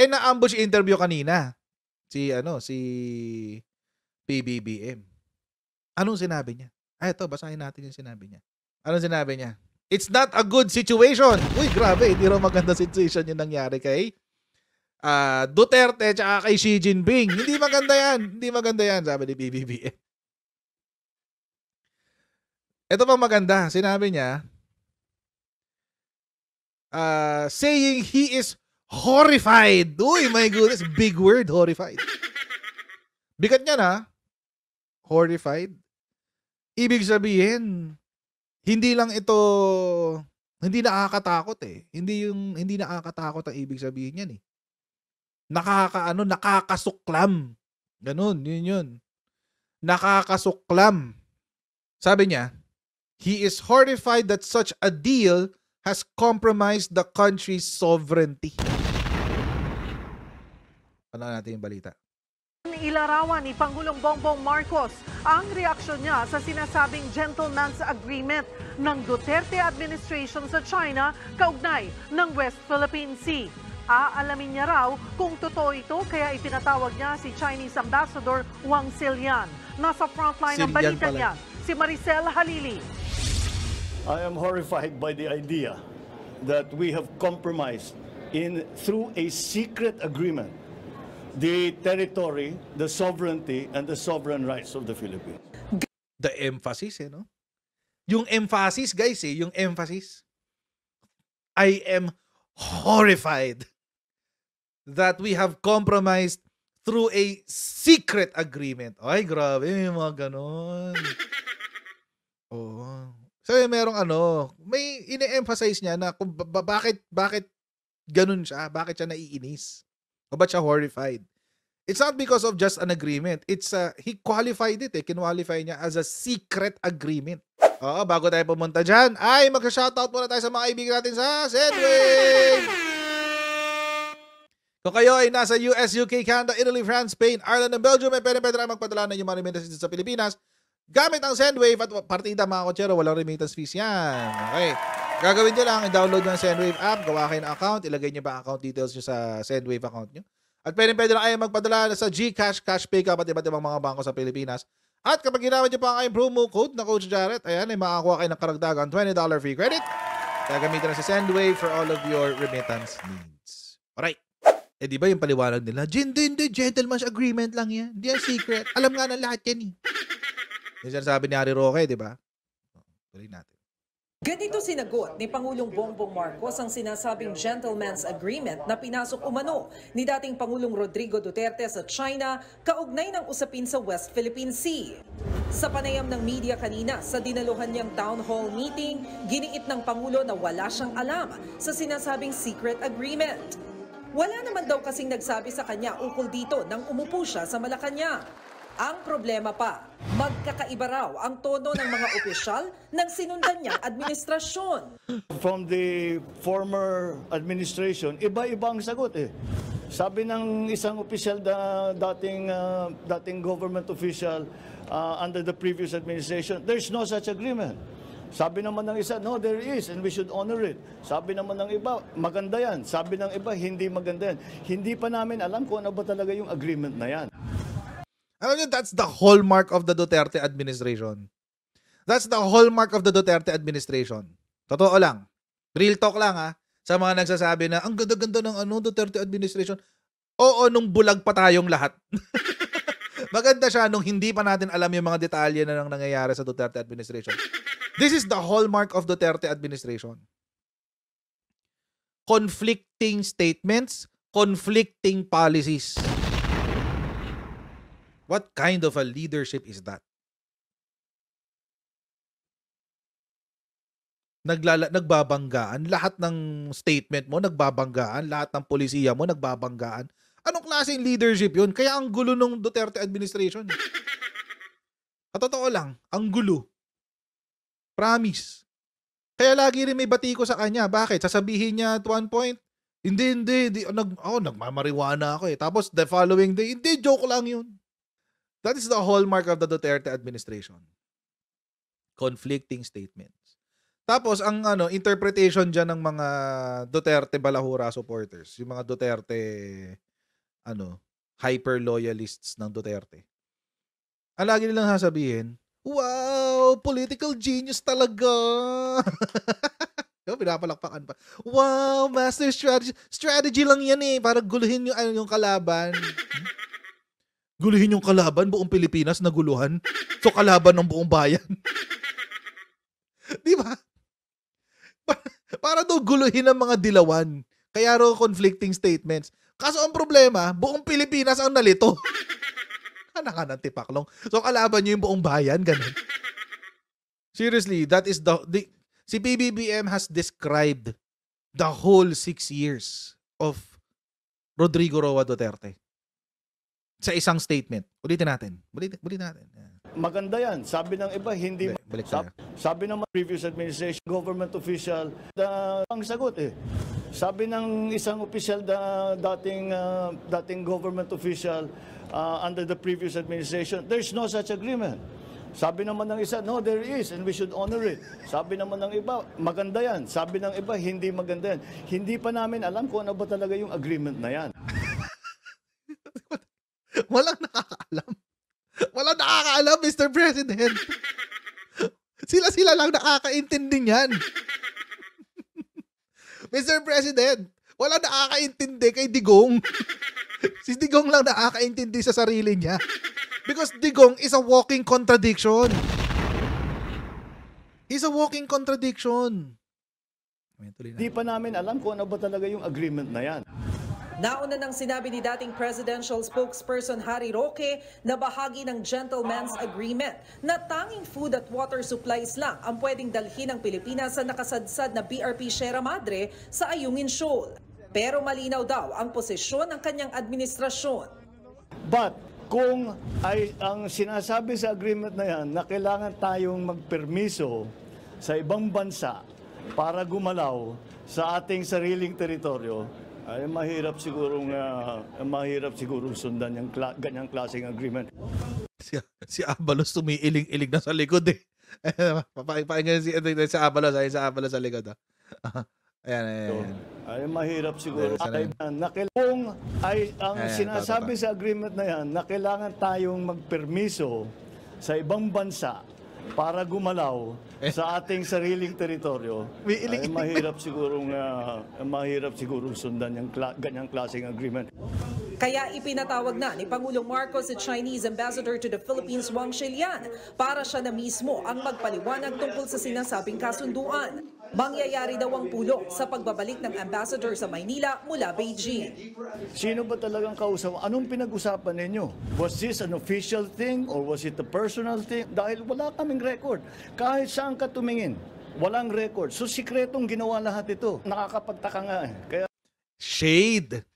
Eh, na-ambush interview kanina. Si, ano, si PBBM. Anong sinabi niya? Ay, ito, basahin natin yung sinabi niya. Anong sinabi niya? It's not a good situation. Uy, grabe. Hindi raw maganda situation yung nangyari kay uh, Duterte at kay Xi Jinping. Hindi maganda yan. Hindi maganda yan, sabi ni BBBM. Ito pa maganda. Sinabi niya, uh, saying he is horrified. Uy, my goodness. Big word, horrified. Bigat niya na. Horrified. Ibig sabihin, hindi lang ito hindi nakakatakot eh. Hindi yung hindi nakakatakot ang ibig sabihin niyan eh. Nakakaano, nakakasuklam. Ganun, yun yun. Nakakasuklam. Sabi niya, he is horrified that such a deal has compromised the country's sovereignty. Ano natin yung balita? Ilarawan ni Pangulong Bongbong Marcos ang reaksyon niya sa sinasabing gentleman's agreement ng Duterte administration sa China kaugnay ng West Philippine Sea. Aalamin niya raw kung totoo ito kaya ipinatawag niya si Chinese Ambassador Wang Silian. Nasa frontline ng balita niya, si Maricel Halili. I am horrified by the idea that we have compromised in through a secret agreement the territory, the sovereignty, and the sovereign rights of the Philippines. The emphasis eh, no? Yung emphasis, guys eh, yung emphasis. I am horrified that we have compromised through a secret agreement. Ay, grabe, may mga ganon. Oo. So, eh, merong ano, may ine-emphasize niya na kung ba- ba- bakit, bakit ganun siya, bakit siya naiinis. O ba't siya horrified? It's not because of just an agreement. It's uh, he qualified it eh. Kinwalify niya as a secret agreement. Oo, bago tayo pumunta dyan, ay mag-shoutout muna tayo sa mga kaibigan natin sa Zedwave! Kung kayo ay nasa US, UK, Canada, Italy, France, Spain, Ireland, and Belgium, ay pwede pwede na magpadala ng inyong mga remittances sa Pilipinas gamit ang Sendwave at partida mga kotsero, walang remittance fees yan. Okay. Gagawin nyo lang, i-download nyo ang Sendwave app, gawa kayo ng account, ilagay nyo ba ang account details nyo sa Sendwave account nyo. At pwede pwede na kayo magpadala sa GCash, Cash Pay, at iba't ibang mga bangko sa Pilipinas. At kapag ginamit nyo pa ang kayong promo code na Coach Jarrett, ayan, ay makakuha kayo ng karagdagan $20 free credit. Gagamitin na sa Sendwave for all of your remittance needs. Alright. Eh di ba yung paliwanag nila, hindi, hindi, gentleman's agreement lang yan. Hindi yan secret. Alam nga ng lahat yan eh. Yung sinasabi ni Harry Roque, di ba? Tuloy natin. Ganito sinagot ni Pangulong Bongbong Marcos ang sinasabing gentleman's agreement na pinasok umano ni dating Pangulong Rodrigo Duterte sa China kaugnay ng usapin sa West Philippine Sea. Sa panayam ng media kanina sa dinaluhan niyang town hall meeting, giniit ng Pangulo na wala siyang alam sa sinasabing secret agreement. Wala naman daw kasing nagsabi sa kanya ukol dito nang umupo siya sa Malacanang. Ang problema pa, magkakaiba raw ang tono ng mga opisyal ng sinundan niyang administrasyon. From the former administration, iba-iba ang sagot eh. Sabi ng isang opisyal da, dating ah, dating government official ah, under the previous administration, there's no such agreement. Sabi naman ng isa, no, there is, and we should honor it. Sabi naman ng iba, maganda yan. Sabi ng iba, hindi maganda yan. Hindi pa namin alam kung ano ba talaga yung agreement na yan. Alam niyo, that's the hallmark of the Duterte administration. That's the hallmark of the Duterte administration. Totoo lang. Real talk lang ha. Sa mga nagsasabi na, ang ganda-ganda ng ano, Duterte administration. Oo, nung bulag pa tayong lahat. Maganda siya nung hindi pa natin alam yung mga detalye na nang nangyayari sa Duterte administration. This is the hallmark of Duterte administration. Conflicting statements, conflicting policies. What kind of a leadership is that? Naglala, nagbabanggaan. Lahat ng statement mo, nagbabanggaan. Lahat ng polisiya mo, nagbabanggaan. Anong klaseng leadership yun? Kaya ang gulo nung Duterte administration. At totoo lang, ang gulo. Promise. Kaya lagi rin may bati ko sa kanya. Bakit? Sasabihin niya at one point, hindi, hindi, hindi. Nag, oh, nagmamariwana ako eh. Tapos the following day, hindi, joke lang yun. That is the hallmark of the Duterte administration. Conflicting statements. Tapos ang ano interpretation diyan ng mga Duterte Balahura supporters, yung mga Duterte ano, hyper loyalists ng Duterte. Ang lagi nilang sasabihin, "Wow, political genius talaga." Yung pinapalakpakan pa. Wow, master strategy. Strategy lang yan eh. Para guluhin yung, ano, yung kalaban. Guluhin yung kalaban, buong Pilipinas naguluhan. So kalaban ng buong bayan. Di ba? Pa- Para daw guluhin ang mga dilawan. Kaya raw conflicting statements. Kaso ang problema, buong Pilipinas ang nalito. Anak ka ng tipaklong. So kalaban nyo yung buong bayan, ganun. Seriously, that is the, the si PBBM has described the whole six years of Rodrigo Roa Duterte sa isang statement. Ulitin natin. Ulitin, ulitin natin. Maganda yan. Sabi ng iba, hindi. Balik- Sab- sabi ng previous administration, government official, na ang sagot eh. Sabi ng isang official na dating ah, dating government official ah, under the previous administration, there's no such agreement. Sabi naman ng isa, no, there is, and we should honor it. Sabi naman ng iba, maganda yan. Sabi ng iba, hindi maganda yan. Hindi pa namin alam kung ano ba talaga yung agreement na yan. Walang nakakaalam. Walang nakakaalam, Mr. President. Sila-sila lang nakakaintindi niyan. Mr. President, walang nakakaintindi kay Digong. si Digong lang nakakaintindi sa sarili niya. Because Digong is a walking contradiction. He's a walking contradiction. Hindi pa namin alam kung ano ba talaga yung agreement na yan. Nauna nang sinabi ni dating presidential spokesperson Harry Roque na bahagi ng gentleman's agreement na tanging food at water supplies lang ang pwedeng dalhin ng Pilipinas sa nakasadsad na BRP Sierra Madre sa Ayungin Shoal. Pero malinaw daw ang posisyon ng kanyang administrasyon. But kung ay ang sinasabi sa agreement na yan na kailangan tayong magpermiso sa ibang bansa para gumalaw sa ating sariling teritoryo, ay mahirap sigurong ah, mahirap sigurong sundan yung kla- ganyang klaseng agreement. si, si Abalos tumiiling-ilig na sa likod eh. Papakinggan si, si Abalos, ay si Abalos sa likod. Ah. Ayan, ayan, So, ayan. ay mahirap siguro. Ay, na kung ay ang Ayan, sinasabi tama, sa agreement na yan na kailangan tayong magpermiso sa ibang bansa para gumalaw sa ating sariling teritoryo, ay mahirap sigurong ah, mahirap sigurong sundan yung kla- ganyang klaseng agreement. Kaya ipinatawag na ni Pangulong Marcos si Chinese Ambassador to the Philippines Wang Shilian para siya na mismo ang magpaliwanag tungkol sa sinasabing kasunduan. Mangyayari daw ang pulong sa pagbabalik ng ambassador sa Maynila mula Beijing. Sino ba talagang kausap? Anong pinag-usapan ninyo? Was this an official thing or was it a personal thing? Dahil wala kaming record. Kahit saan ka tumingin, walang record. So sikretong ginawa lahat ito. Nakakapagtaka nga eh. Kaya Shade.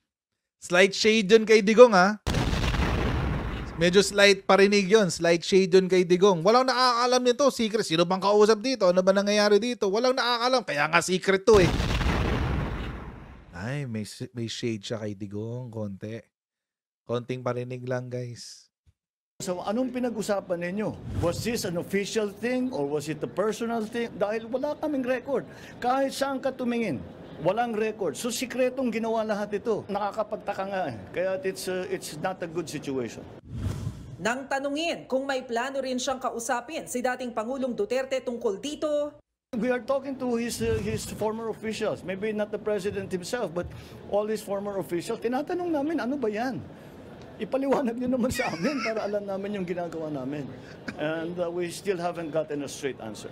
Slight shade yun kay Digong ha. Medyo slight parinig yun. Slight shade yun kay Digong. Walang nakakaalam nito. Secret. Sino bang kausap dito? Ano ba nangyayari dito? Walang nakakaalam. Kaya nga secret to eh. Ay, may, may shade siya kay Digong. Konti. Konting parinig lang guys. So anong pinag-usapan ninyo? Was this an official thing or was it a personal thing? Dahil wala kaming record. Kahit saan ka tumingin, walang record. So sikretong ginawa lahat ito. Nakakapagtaka nga eh. Kaya it's, uh, it's not a good situation. Nang tanungin kung may plano rin siyang kausapin si dating Pangulong Duterte tungkol dito, We are talking to his uh, his former officials. Maybe not the president himself, but all his former officials. Tinatanong namin, ano ba yan? Ipaliwanag niyo naman sa amin para alam namin yung ginagawa namin. And uh, we still haven't gotten a straight answer.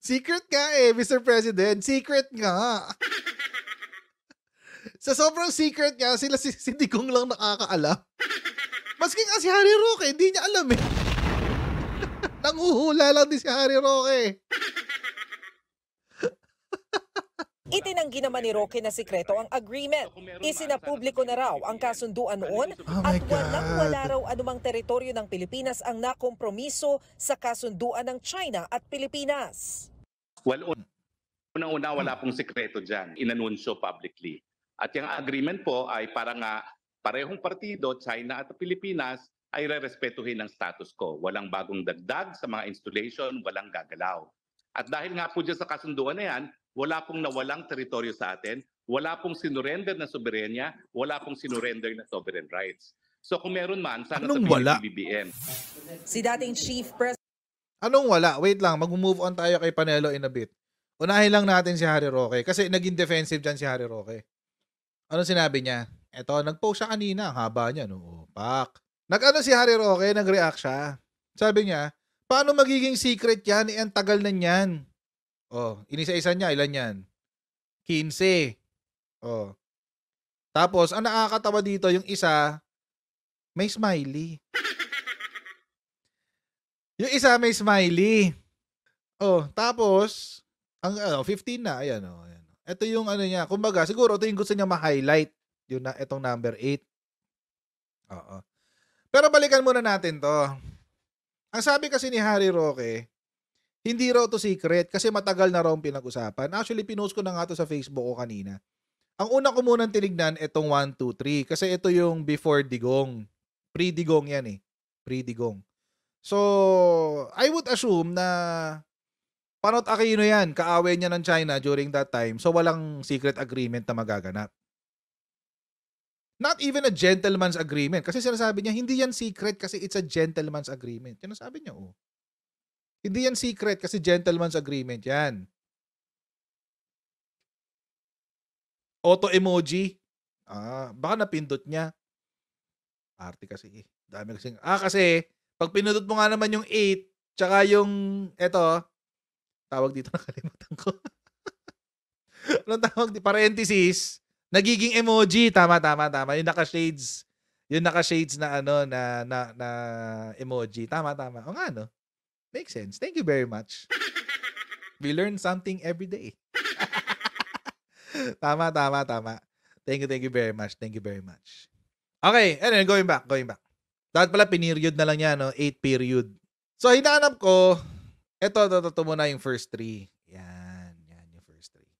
Secret nga eh, Mr. President. Secret nga. Sa sobrang secret nga, sila si, si Digong lang nakakaalam. Maski nga si Harry Roque, hindi niya alam eh. Nanguhula lang din si Harry Roque. Itinanggi naman ni Roque na sikreto ang agreement. Isinapubliko na raw ang kasunduan noon Oh at walang God. wala raw anumang teritoryo ng Pilipinas ang nakompromiso sa kasunduan ng China at Pilipinas. Well, un- unang-una wala pong sekreto dyan. Inanunsyo publicly. At yung agreement po ay para nga parehong partido, China at Pilipinas, ay rerespetuhin ang status quo. Walang bagong dagdag sa mga installation, walang gagalaw. At dahil nga po dyan sa kasunduan na yan, wala pong nawalang teritoryo sa atin, wala pong sinurrender na soberenya, wala pong sinurrender na sovereign rights. So kung meron man, sana Anong sabihin wala? ng BBM. Si dating Chief Press Anong wala? Wait lang, mag-move on tayo kay Panelo in a bit. Unahin lang natin si Harry Roque kasi naging defensive dyan si Harry Roque. Ano sinabi niya? Eto, nag-post siya kanina. Ang haba niya, no? Pak. Nag-ano si Harry Roque, nag-react siya. Sabi niya, paano magiging secret yan? Eh, ang tagal na niyan. Oh, inisa-isa niya, ilan yan? 15. Oh. Tapos, ang nakakatawa dito, yung isa, may smiley. Yung isa may smiley. Oh, tapos ang ano, 15 na, ayan oh, ayan. Ito yung ano niya, kumbaga siguro ito yung gusto niya ma-highlight, yung na itong number 8. Oo. Pero balikan muna natin 'to. Ang sabi kasi ni Harry Roque, hindi raw to secret kasi matagal na raw ang pinag-usapan. Actually, pinost ko na nga to sa Facebook ko kanina. Ang una ko munang tinignan itong 1, 2, 3 kasi ito yung before Digong. Pre-Digong yan eh. Pre-Digong. So, I would assume na Panot Aquino yan, kaaway niya ng China during that time. So, walang secret agreement na magaganap. Not even a gentleman's agreement. Kasi sinasabi niya, hindi yan secret kasi it's a gentleman's agreement. Yan ang sabi niya, oh. Hindi yan secret kasi gentleman's agreement yan. Auto emoji. Ah, baka napindot niya. Arte kasi. eh. Dami kasi. Ah, kasi, pag pinindot mo nga naman yung 8, tsaka yung, eto, tawag dito nakalimutan ko. Anong tawag di parenthesis, nagiging emoji, tama tama tama, yung naka-shades, yung naka-shades na ano na na, na emoji, tama tama. O nga no. Makes sense. Thank you very much. We learn something every day. tama tama tama. Thank you, thank you very much. Thank you very much. Okay, anyway, going back, going back. Dapat pala pineriod na lang yan, no? 8 period. So, hinahanap ko, ito, ito, ito, ito muna yung first three. Yan, yan yung first three.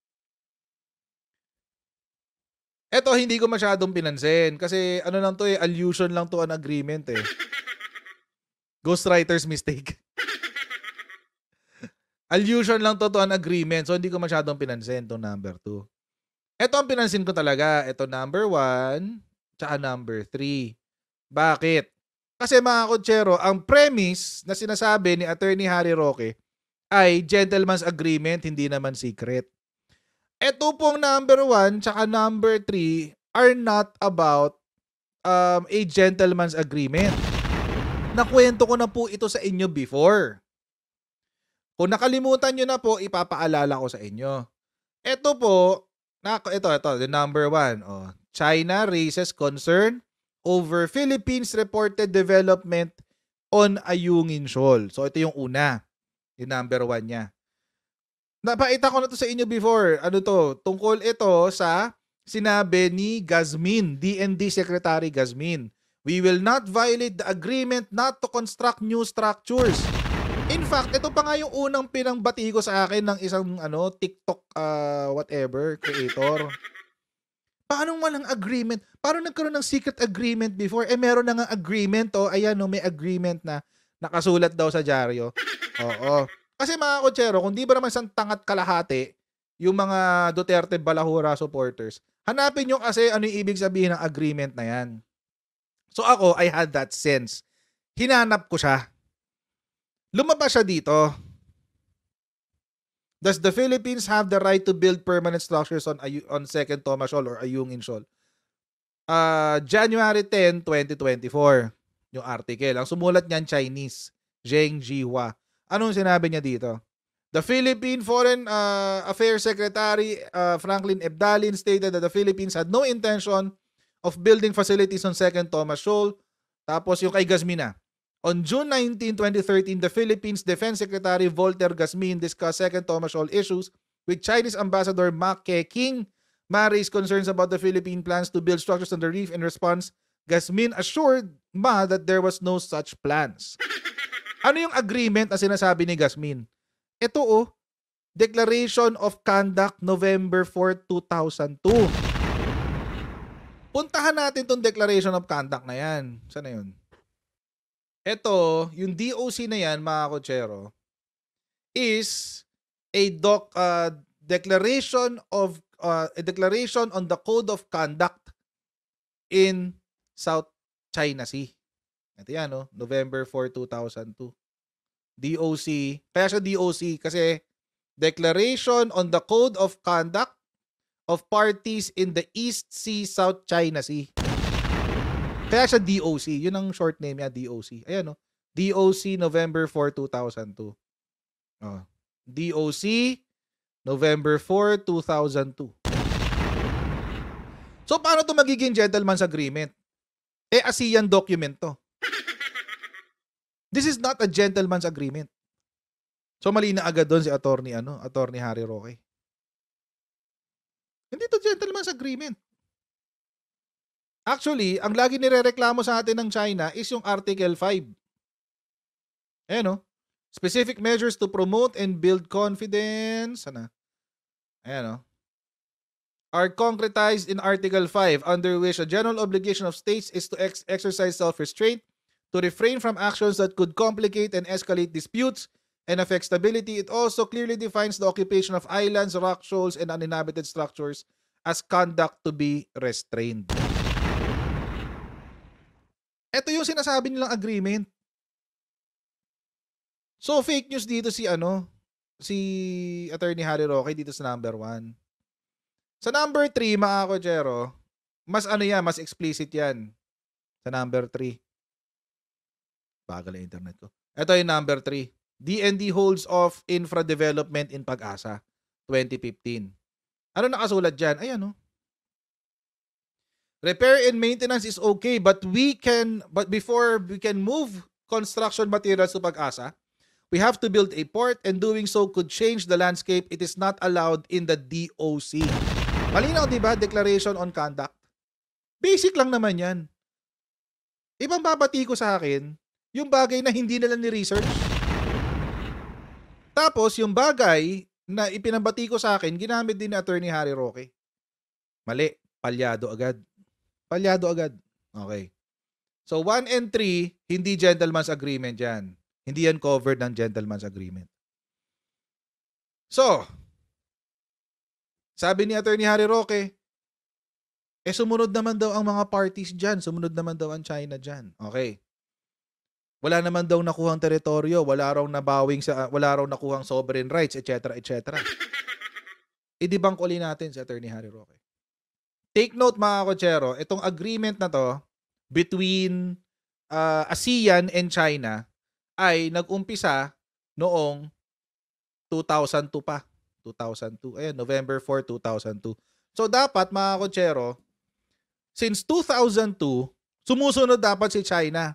Ito, hindi ko masyadong pinansin. Kasi ano lang to eh, allusion lang to an agreement eh. Ghostwriter's mistake. Allusion lang to to an agreement. So, hindi ko masyadong pinansin to number two. Ito ang pinansin ko talaga. Ito number one, tsaka number three. Bakit? Kasi mga kotsero, ang premise na sinasabi ni Attorney Harry Roque ay gentleman's agreement, hindi naman secret. Ito pong number one tsaka number three are not about um, a gentleman's agreement. Nakwento ko na po ito sa inyo before. Kung nakalimutan nyo na po, ipapaalala ko sa inyo. Ito po, na, ito, ito, the number one. Oh, China raises concern over Philippines reported development on Ayungin Shoal. So, ito yung una. Yung number one niya. Napaita ko na to sa inyo before. Ano to? Tungkol ito sa sinabi ni Gazmin, DND Secretary Gazmin. We will not violate the agreement not to construct new structures. In fact, ito pa nga yung unang pinangbati ko sa akin ng isang ano TikTok uh, whatever creator. Paano walang agreement? Paano nagkaroon ng secret agreement before? Eh meron na nga agreement oh. Ayan no, may agreement na nakasulat daw sa dyaryo. Oo. Kasi mga kotsero, kung di ba naman isang tangat kalahati, yung mga Duterte Balahura supporters, hanapin nyo kasi ano yung ibig sabihin ng agreement na yan. So ako, I had that sense. Hinanap ko siya. Lumabas siya dito. Does the Philippines have the right to build permanent structures on on Second Thomas Shoal or Ayungin Shoal? Uh, January 10, 2024, yung article. Ang sumulat niyan Chinese, Zheng Jihua. Anong sinabi niya dito? The Philippine Foreign uh, Affairs Secretary uh, Franklin Ebdalin stated that the Philippines had no intention of building facilities on Second Thomas Shoal. Tapos yung kay Gazmina. On June 19, 2013, the Philippines Defense Secretary Volter Gazmin discussed Second Thomas Shoal issues with Chinese Ambassador Ma Keqing. Ma raised concerns about the Philippine plans to build structures on the reef. In response, Gazmin assured Ma that there was no such plans. Ano yung agreement na sinasabi ni Gazmin? Ito oh, Declaration of Conduct November 4, 2002. Puntahan natin tong Declaration of Conduct na yan. Saan na yun? Ito, yung DOC na yan, mga kotsero, is a doc uh, declaration of uh, a declaration on the code of conduct in South China Sea. Ito yan, no? November 4, 2002. DOC. Kaya siya DOC kasi Declaration on the Code of Conduct of Parties in the East Sea, South China Sea. Kaya siya DOC. Yun ang short name niya, DOC. Ayan, no? DOC November 4, 2002. Oh. DOC November 4, 2002. So, paano to magiging gentleman's agreement? Eh, ASEAN document to. This is not a gentleman's agreement. So, mali na agad doon si attorney, ano, attorney Harry Roque. Hindi to gentleman's agreement. Actually, ang lagi nirereklamo sa atin ng China is yung Article 5. Ayan, no? Specific measures to promote and build confidence. Sana? Ayan, no? Are concretized in Article 5, under which a general obligation of states is to ex- exercise self-restraint, to refrain from actions that could complicate and escalate disputes and affect stability. It also clearly defines the occupation of islands, rock shoals, and uninhabited structures as conduct to be restrained. Ito yung sinasabi nilang agreement. So fake news dito si ano, si Attorney Harry Roque dito sa number 1. Sa number 3, mga kochero, mas ano yan, mas explicit yan. Sa number 3. Bagal ang internet ko. Ito yung number 3. DND holds off infra development in Pag-asa 2015. Ano nakasulat dyan? Ayan oh. Repair and maintenance is okay but we can but before we can move construction materials to Pag-asa, we have to build a port and doing so could change the landscape. It is not allowed in the DOC. Malinaw 'di ba? Declaration on conduct. Basic lang naman 'yan. Ibang babati ko sa akin, yung bagay na hindi nila ni-research. Tapos, yung bagay na ipinabati ko sa akin, ginamit din ni Attorney Harry Roque. Mali. Palyado agad. Palyado agad. Okay. So, 1 and 3, hindi gentleman's agreement yan. Hindi yan covered ng gentleman's agreement. So, sabi ni Attorney Harry Roque, eh sumunod naman daw ang mga parties dyan. Sumunod naman daw ang China dyan. Okay. Wala naman daw nakuhang teritoryo, wala raw nabawing sa wala raw nakuhang sovereign rights, etc., etc. I-debunk uli natin si Attorney Harry Roque. Take note mga kochero, itong agreement na to between uh, ASEAN and China ay nag-umpisa noong 2002 pa. 2002. Ayan, November 4, 2002. So dapat mga kochero, since 2002, sumusunod dapat si China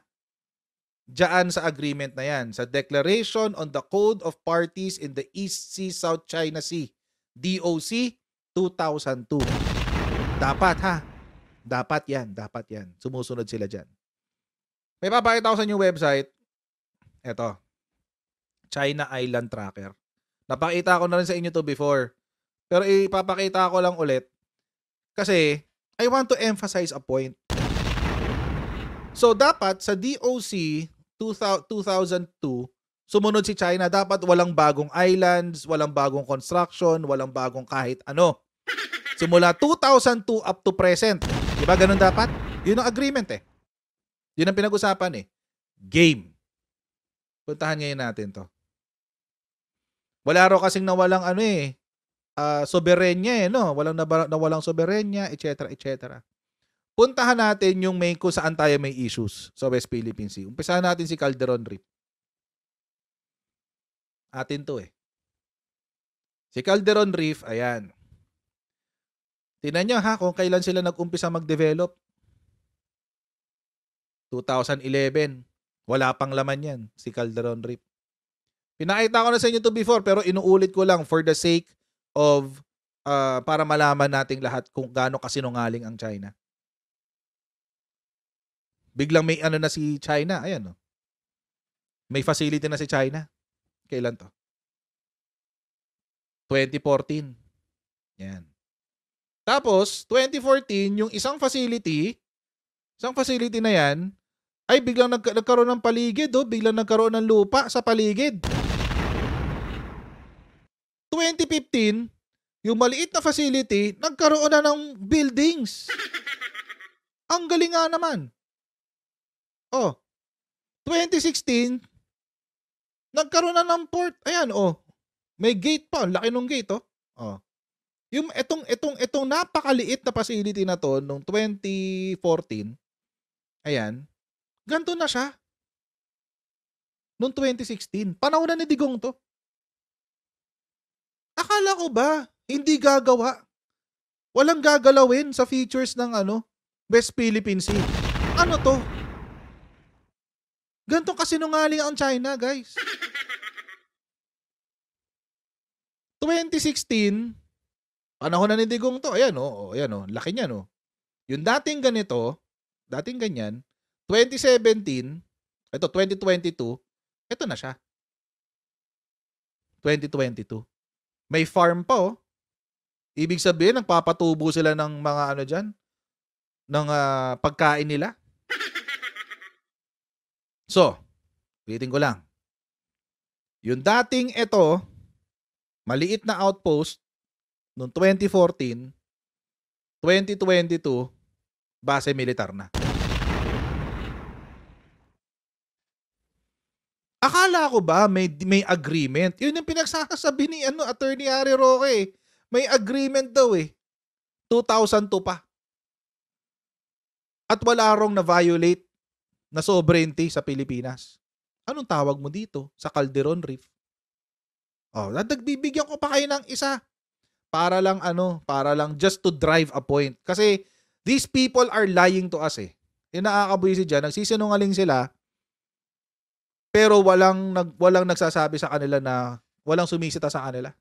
Diyan sa agreement na yan, sa Declaration on the Code of Parties in the East Sea South China Sea, DOC 2002. Dapat ha. Dapat yan, dapat yan. Sumusunod sila dyan. May papakita ko sa inyo website. Ito. China Island Tracker. Napakita ko na rin sa inyo to before. Pero ipapakita ko lang ulit. Kasi, I want to emphasize a point. So, dapat sa DOC 2002, sumunod si China, dapat walang bagong islands, walang bagong construction, walang bagong kahit ano. Simula 2002 up to present. Di ba ganun dapat? Yun ang agreement eh. Yun ang pinag-usapan eh. Game. Puntahan ngayon natin to. Wala raw kasing nawalang ano eh, uh, soberenya eh, no? Walang nawalang soberenya, etc. etc puntahan natin yung may kung saan tayo may issues sa West Philippine Sea. Umpisahan natin si Calderon Reef. Atin to eh. Si Calderon Reef, ayan. Tinan nyo ha kung kailan sila nag-umpisa mag-develop. 2011. Wala pang laman yan, si Calderon Reef. Pinakita ko na sa inyo to before pero inuulit ko lang for the sake of uh, para malaman nating lahat kung gaano kasinungaling ang China. Biglang may ano na si China. Ayan, no? May facility na si China. Kailan to? 2014. Yan. Tapos, 2014, yung isang facility, isang facility na yan, ay biglang nag- nagkaroon ng paligid, oh, biglang nagkaroon ng lupa sa paligid. 2015, yung maliit na facility, nagkaroon na ng buildings. Ang galing nga naman. Oh, 2016, nagkaroon na ng port. Ayan, oh. May gate pa. Laki ng gate, oh. Oh. Yung etong etong etong napakaliit na facility na to nung 2014. Ayan. Ganto na siya. Noong 2016. Panahon na ni Digong to. Akala ko ba hindi gagawa? Walang gagalawin sa features ng ano, West Philippine Sea. Ano to? Ganto kasinungaling ang China, guys. 2016, panahon na ni Digong to. Ayan, oh, oh, ayan, oh, laki niya, no. Yung dating ganito, dating ganyan, 2017, ito, 2022, ito na siya. 2022. May farm pa, oh. Ibig sabihin, nagpapatubo sila ng mga ano dyan, ng ah, pagkain nila. So, ulitin ko lang. Yung dating ito, maliit na outpost, noong 2014, 2022, base militar na. Akala ko ba may may agreement? Yun yung pinagsasabi ni ano, Attorney Harry Roque. May agreement daw eh. 2002 pa. At wala rong na-violate na sovereignty sa Pilipinas. Anong tawag mo dito sa Calderon Reef? Oh, nagbibigyan ko pa kayo ng isa. Para lang ano, para lang just to drive a point. Kasi these people are lying to us eh. Yung nakakabuisi dyan, nagsisinungaling sila, pero walang, nag, walang nagsasabi sa kanila na walang sumisita sa kanila.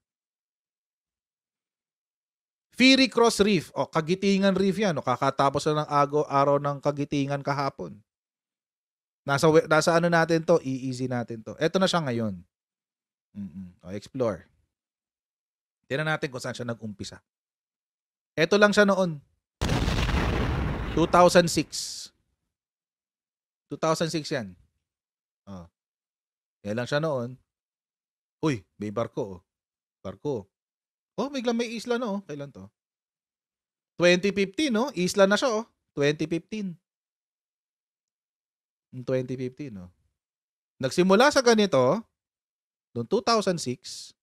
Fury Cross Reef, o Kagitingan Reef yan, o kakatapos na ng ago, araw ng Kagitingan kahapon. Nasa, nasa ano natin to, i-easy natin to. Ito na siya ngayon. Mm-mm. O, explore. Tingnan natin kung saan siya nag-umpisa. Ito lang siya noon. 2006. 2006 yan. Oh. Yan lang siya noon. Uy, may barko oh. Barko. Oh, biglang may isla no. oh. Kailan to? 2015 no? Isla na siya oh. 2015. Yung 2015 no. Nagsimula sa ganito noong 2006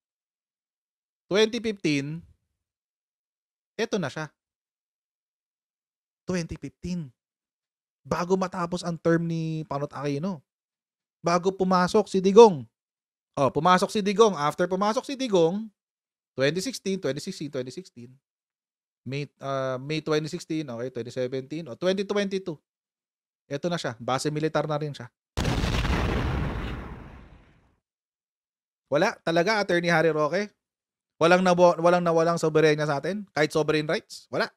2015 eto na siya. 2015. Bago matapos ang term ni Panot Aquino. Bago pumasok si Digong. Oh, pumasok si Digong. After pumasok si Digong, 2016, 2016, 2016. May, uh, May 2016, okay, 2017, o 2022. Ito na siya. Base militar na rin siya. Wala talaga, Attorney Harry Roque. Walang na walang nawalang soberenya sa atin, kahit sovereign rights. Wala.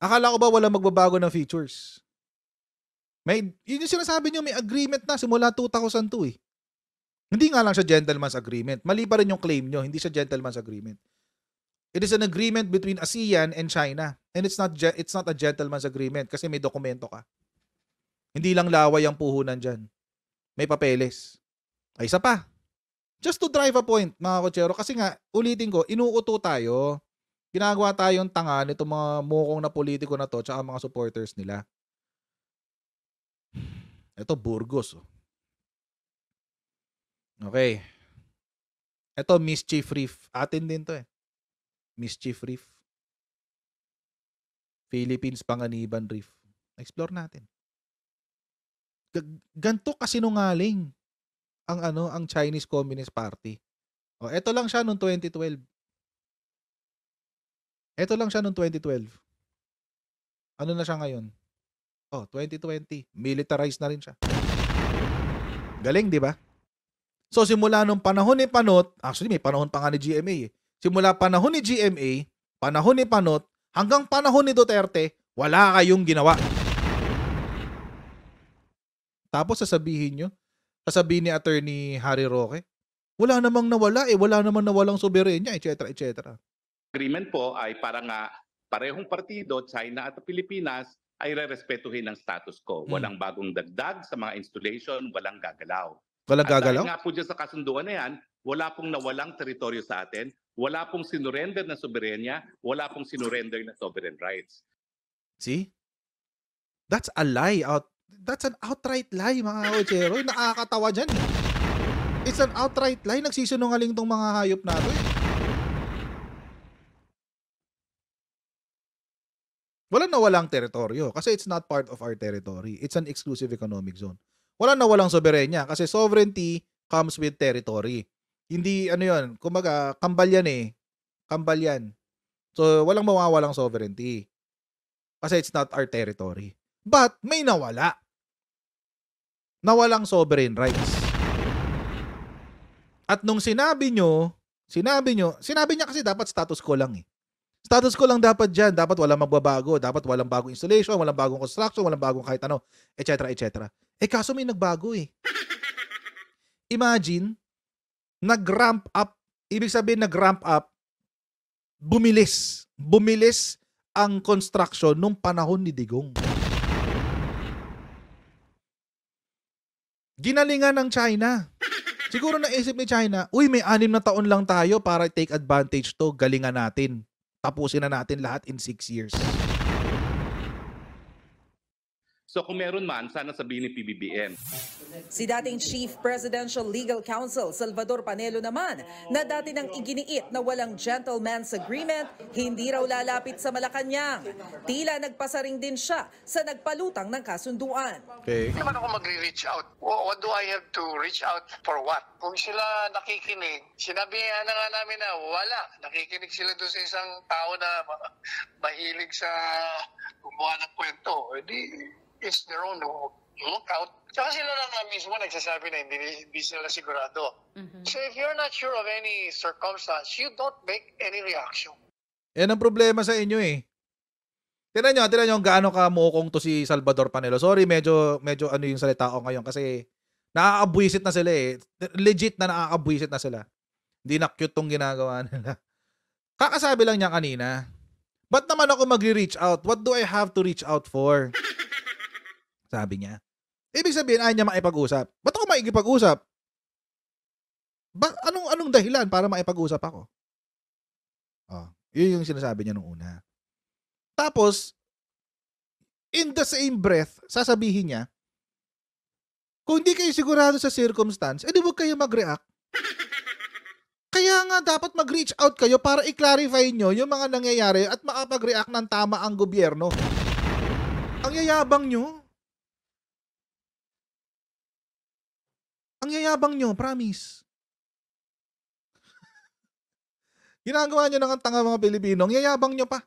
Akala ko ba walang magbabago ng features? May, yun yung sinasabi nyo, may agreement na simula 2002 eh. Hindi nga lang siya gentleman's agreement. Mali pa rin yung claim nyo, hindi siya gentleman's agreement. It is an agreement between ASEAN and China. And it's not it's not a gentleman's agreement kasi may dokumento ka. Hindi lang laway ang puhunan dyan. May papeles. Ay, isa pa. Just to drive a point, mga kotsero. Kasi nga, ulitin ko, inuuto tayo. Ginagawa tayong tanga nitong mga mukong na politiko na to tsaka mga supporters nila. Ito, Burgos. oh. Okay. Ito, Mischief Reef. Atin din to eh. Mischief Reef. Philippines Panganiban Reef. Explore natin. G- ganto kasinungaling ang ano ang Chinese Communist Party. O eto lang siya noong 2012. Eto lang siya noong 2012. Ano na siya ngayon? Oh, 2020. Militarized na rin siya. Galing, di ba? So simula nung panahon ni Panot, actually may panahon pa nga ni GMA eh. Simula panahon ni GMA, panahon ni Panot, hanggang panahon ni Duterte, wala kayong ginawa. Tapos sasabihin nyo, sasabihin ni Attorney Harry Roque, wala namang nawala eh, wala namang nawalang soberenya, etc. etc. agreement po ay para nga parehong partido, China at Pilipinas, ay rerespetuhin ang status quo. Hmm. Walang bagong dagdag sa mga installation, walang gagalaw. Walang At gagalaw? dahil nga po dyan sa kasunduan na yan, wala pong nawalang teritoryo sa atin, wala pong sinurrender na soberenya, wala pong sinurrender na sovereign rights. See? That's a lie out. That's an outright lie, mga Ochero. Nakakatawa dyan eh. It's an outright lie. Nagsisinungaling tong mga hayop na to eh. Walang teritoryo kasi it's not part of our territory. It's an exclusive economic zone. Walang nawalang soberenya kasi sovereignty comes with territory. Hindi ano yun, kumbaga kambal yan eh. Kambal yan. So walang mawawalang sovereignty. Kasi it's not our territory. But may nawala. Nawalang sovereign rights. At nung sinabi nyo, sinabi nyo, sinabi niya kasi dapat status quo lang eh. Status quo lang dapat dyan. Dapat walang magbabago. Dapat walang bagong installation, walang bagong construction, walang bagong kahit ano, etc. etc. Eh kaso may nagbago eh. Imagine, nag-ramp up. Ibig sabihin nag-ramp up, bumilis. Bumilis ang construction nung panahon ni Digong. Ginalingan ng China. Siguro naisip ni China, uy, may anim na taon lang tayo para take advantage to, galingan natin. Tapusin na natin lahat in six years. So kung meron man, sana sabihin ni PBBM. Si dating Chief Presidential Legal Counsel Salvador Panelo naman na dati nang iginiit na walang gentleman's agreement, hindi raw lalapit sa Malacanang. Tila nagpasaring din siya sa nagpalutang ng kasunduan. Okay. Hindi naman ako mag-reach out. Wha- What do I have to reach out for what? Kung sila nakikinig, sinabi na nga namin na wala. Nakikinig sila doon sa isang tao na ma- mahilig sa gumawa ng kwento. Eh it's their own lookout. Tsaka sila lang mismo nagsasabi na hindi, hindi sila sigurado. So if you're not sure of any circumstance, you don't make any reaction. Yan ang problema sa inyo eh. Tinan nyo, tinan nyo gaano ka mukong to si Salvador Panelo. Sorry, medyo, medyo ano yung salita ko ngayon kasi nakakabwisit na sila eh. Legit na nakakabwisit na sila. Hindi na cute tong ginagawa nila. Kakasabi lang niya kanina, ba't naman ako magre-reach out? What do I have to reach out for? Sabi niya. Ibig sabihin, ayaw niya makipag-usap. Ba't ako makikipag-usap? Ba, anong, anong dahilan para makipag-usap ako? Oh, yun yung sinasabi niya nung una. Tapos, in the same breath, sasabihin niya, kung hindi kayo sigurado sa circumstance, edi huwag kayo mag-react. Kaya nga dapat mag-reach out kayo para i-clarify nyo yung mga nangyayari at makapag-react ng tama ang gobyerno. Ang yayabang nyo. Ang yayabang nyo, promise. Ginagawa nyo ng tanga mga Pilipino, ang yayabang nyo pa.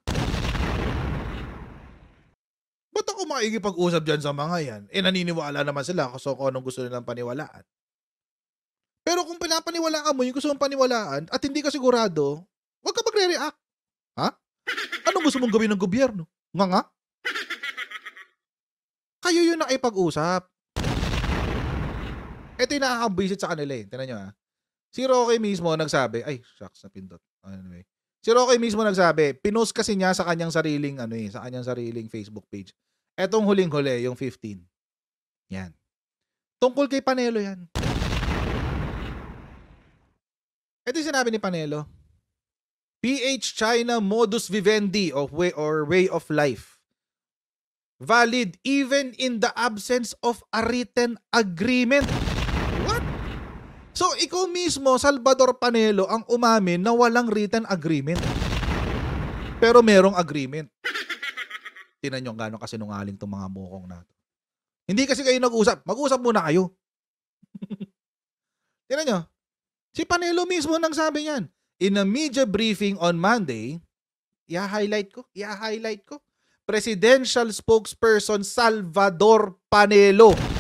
Ba't ako makikipag-usap dyan sa mga yan? Eh, naniniwala naman sila kung kung anong gusto nilang paniwalaan. Pero kung pinapaniwalaan mo yung gusto mong paniwalaan at hindi ka sigurado, huwag ka magre-react. Ha? Anong gusto mong gawin ng gobyerno? Nga nga? Kayo yung nakipag-usap. Ito yung nakakabwisit sa kanila eh. Tinan nyo ha. Si Roque mismo nagsabi, ay, shucks, napindot. Anyway. Si Roque mismo nagsabi, pinost kasi niya sa kanyang sariling, ano eh, sa kanyang sariling Facebook page. Etong huling-huli, yung 15. Yan. Tungkol kay Panelo yan. Ito yung sinabi ni Panelo. PH China modus vivendi of way or way of life. Valid even in the absence of a written agreement. So, ikaw mismo, Salvador Panelo, ang umamin na walang written agreement. Pero merong agreement. Tinan nyo gano'ng kasinungaling itong mga mukong na to. Hindi kasi kayo nag-usap. Mag-usap muna kayo. Tinan nyo. Si Panelo mismo nang sabi niyan. In a media briefing on Monday, i-highlight ko, i-highlight ko. Presidential spokesperson Salvador Panelo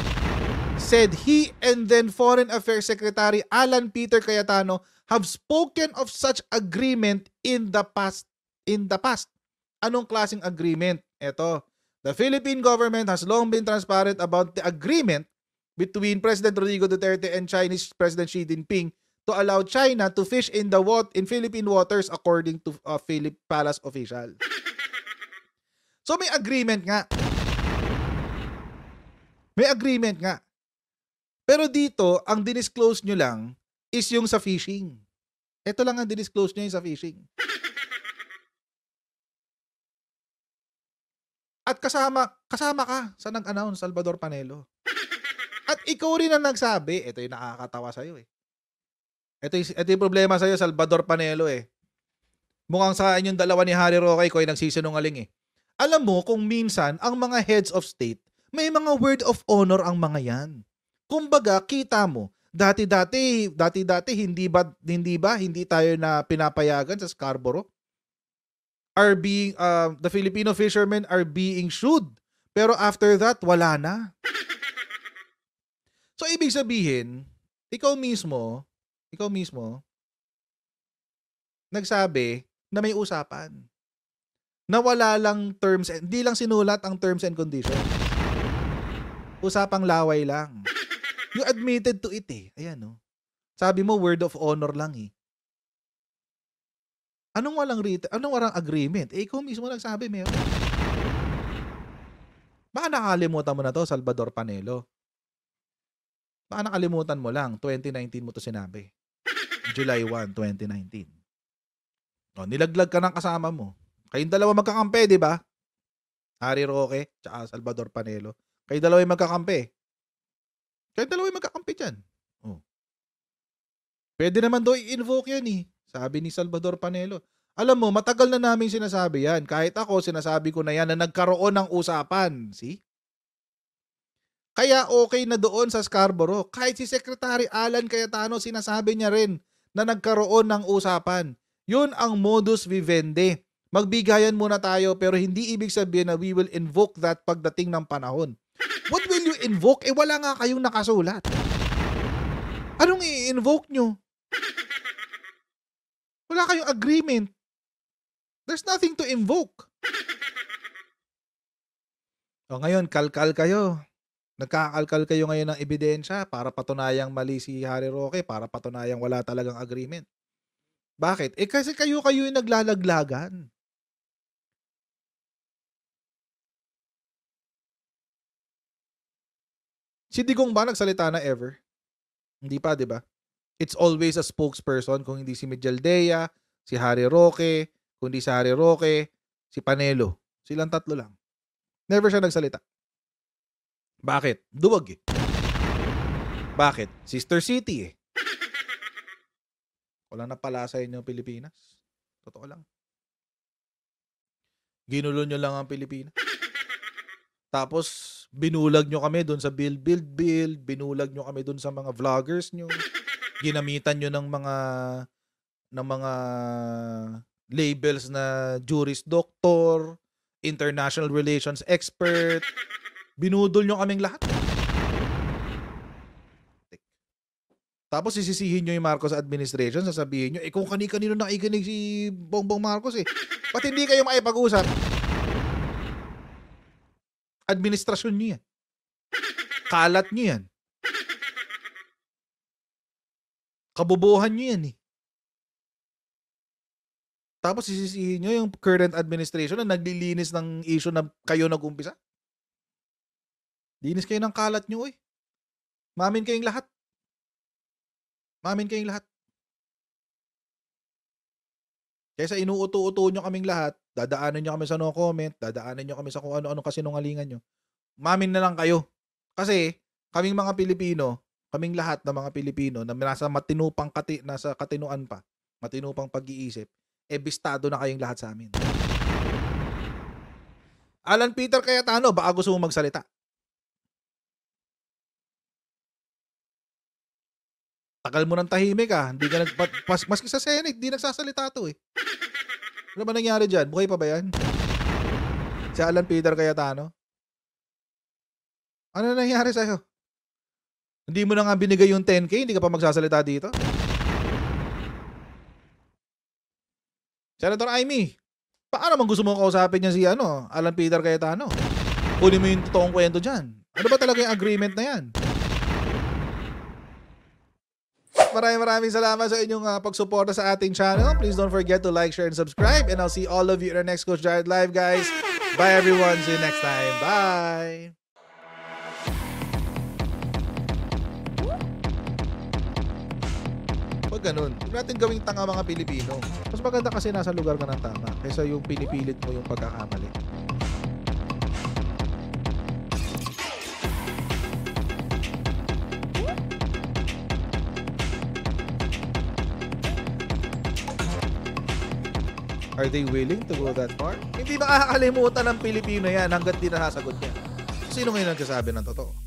said he and then Foreign Affairs Secretary Alan Peter Cayetano have spoken of such agreement in the past. In the past. Anong klaseng agreement? Ito. The Philippine government has long been transparent about the agreement between President Rodrigo Duterte and Chinese President Xi Jinping to allow China to fish in the wat in Philippine waters according to uh, Philip Palace official. So may agreement nga. May agreement nga. Pero dito, ang dinisclose nyo lang, is yung sa fishing. Ito lang ang dinisclose niya yung sa fishing. At kasama, kasama ka sa nag-announce, Salvador Panelo. At ikaw rin ang nagsabi, ito yung nakakatawa sa'yo eh. Ito yung, ito yung problema sa'yo, Salvador Panelo eh. Mukhang sa inyong dalawa ni Harry Roque ko ay nagsisinungaling eh. Alam mo kung minsan ang mga heads of state, may mga word of honor ang mga yan. Kumbaga, kita mo, dati-dati, dati-dati hindi ba hindi ba hindi tayo na pinapayagan sa Scarborough? Are being uh, the Filipino fishermen are being sued. Pero after that, wala na. So ibig sabihin, ikaw mismo, ikaw mismo nagsabi na may usapan. Na wala lang terms, and- hindi lang sinulat ang terms and conditions. Usapang laway lang. You admitted to it eh. Ayan no. Sabi mo word of honor lang eh. Anong walang written, anong walang agreement? Eh, ikaw mismo nagsabi, meron. Baka nakalimutan mo na to, Salvador Panelo. Baka nakalimutan mo lang, 2019 mo to sinabi. July 1, 2019. O, nilaglag ka ng kasama mo. Kayong dalawa magkakampi, di ba? Harry Roque, tsaka Salvador Panelo. Kayong dalawa yung magkakampi. Kayong dalawa yung magkakampi dyan. Oh. Pwede naman daw i-invoke yan eh. Sabi ni Salvador Panelo. Alam mo, matagal na namin sinasabi yan. Kahit ako, sinasabi ko na yan na nagkaroon ng usapan. See? Kaya okay na doon sa Scarborough. Kahit si Secretary Alan Cayetano, sinasabi niya rin na nagkaroon ng usapan. Yun ang modus vivendi. Magbigayan muna tayo pero hindi ibig sabihin na we will invoke that pagdating ng panahon. What will you invoke? Eh wala nga kayong nakasulat. Anong i-invoke nyo? Wala kayong agreement. There's nothing to invoke. O ngayon, kalkal kayo. Nagkakalkal kayo ngayon ng ebidensya para patunayang mali si Harry Roque, para patunayang wala talagang agreement. Bakit? Eh kasi kayo-kayo yung naglalaglagan. Si Digong ba nagsalita na ever? Hindi pa, di ba? It's always a spokesperson kung hindi si Mijaldea, si Harry Roque, kung hindi si Harry Roque, si Panelo. Silang tatlo lang. Never siya nagsalita. Bakit? Duwag eh. Bakit? Sister City eh. Wala na pala sa inyo Pilipinas. Totoo lang. Ginulo nyo lang ang Pilipinas. Tapos, binulag nyo kami doon sa build, build, build. Binulag nyo kami doon sa mga vloggers nyo. Ginamitan nyo ng mga ng mga labels na juris doctor, international relations expert. Binudol nyo kaming lahat. Tapos sisisihin nyo yung Marcos administration, sasabihin nyo, eh kung kani-kanino nakikinig si Bongbong Marcos eh. Ba't hindi kayo makipag-usap? Administrasyon nyo yan. Kalat nyo yan. Kabubuhan nyo yan eh. Tapos sisisihin nyo yung current administration na naglilinis ng issue na kayo nag-umpisa. Linis kayo ng kalat nyo eh. Mamin kayong lahat. Mamin kayong lahat. Kaysa inuuto-uto nyo kaming lahat, dadaanan nyo kami sa no comment, dadaanan nyo kami sa kung ano-ano kasi nungalingan nyo. Mamin na lang kayo. Kasi, kaming mga Pilipino, kaming lahat ng mga Pilipino na nasa matinupang kati, nasa katinuan pa, matinupang pag-iisip, eh bistado na kayong lahat sa amin. Alan Peter Cayetano, baka gusto mo magsalita? Tagal mo ng tahimik ah. Hindi ka nagpa, pas, maski sa Senate, di nagsasalita to eh. Ano ba nangyari dyan? Buhay pa ba yan? Si Alan Peter Cayetano? Ano nangyari sa'yo? Hindi mo na nga binigay yung 10K, hindi ka pa magsasalita dito? Senator Amy, paano man gusto mo kausapin niya si ano, Alan Peter Cayetano? Kunin mo yung totoong kwento dyan. Ano ba talaga yung agreement na yan? Maraming maraming salamat sa inyong uh, pagsuporta sa ating channel. Please don't forget to like, share, and subscribe. And I'll see all of you in our next Coach Jared Live, guys. Bye, everyone. See you next time. Bye. ganun. Huwag natin gawing tanga mga Pilipino. Mas maganda kasi nasa lugar ka ng tama kaysa yung pinipilit mo yung pagkakamali. Are they willing to go that far? Hindi makakalimutan ng Pilipino yan hanggat di nasasagot niya. Sino ngayon nagsasabi ng totoo?